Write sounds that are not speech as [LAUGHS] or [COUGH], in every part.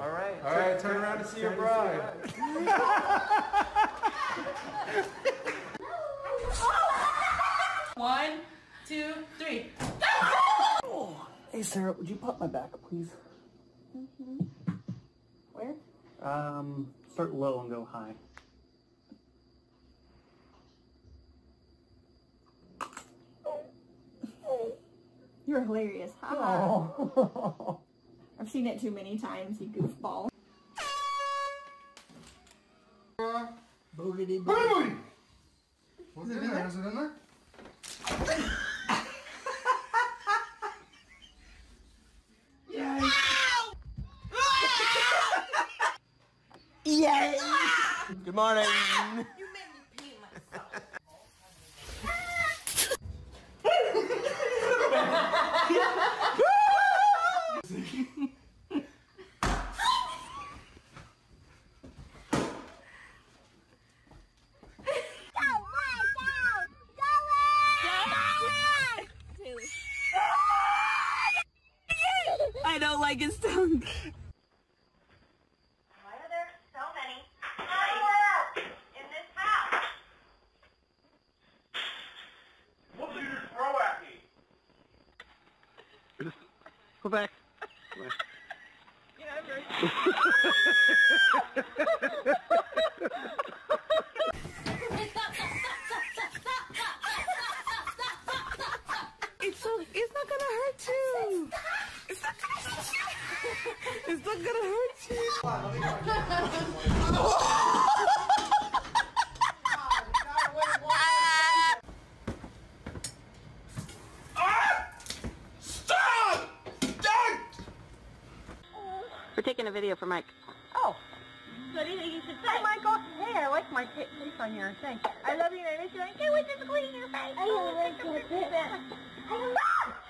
All right. All right, turn around to see your bride. [LAUGHS] One, two, three. Hey, Sarah, would you pop my back, please? Mhm. Where? Um, start low and go high. You're hilarious. Ha [LAUGHS] ha. I've seen it too many times, you goofball. Boogity boogity. Was it in there? Is it in there? Good morning. [LAUGHS] Ah! I don't like his tongue. Why are there so many mice in this house? What did you throw at me? Go back. It's [LAUGHS] [LAUGHS] so it's not gonna hurt you. It's not gonna hurt you. It's not gonna hurt you. We're taking a video for Mike. Oh. So do you think you should say? Hey, Michael. Oh, hey, I like my fa- face on your thing. I love you, and I miss you. I can't wait to clean your face. I love you. Please stop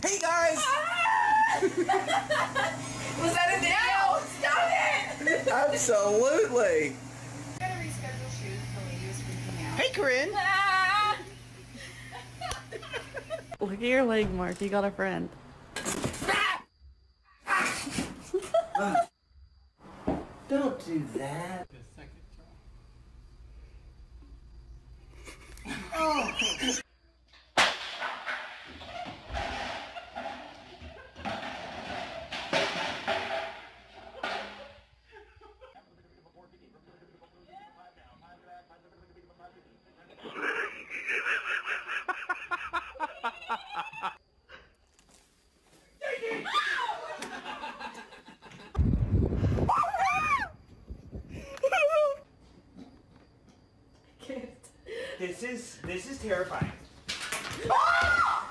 Hey guys. [LAUGHS] Was that a video? Stop it! [LAUGHS] Absolutely. Hey Corinne. [LAUGHS] Look at your leg, Mark. You got a friend. Don't do that. This is this is terrifying. Ah!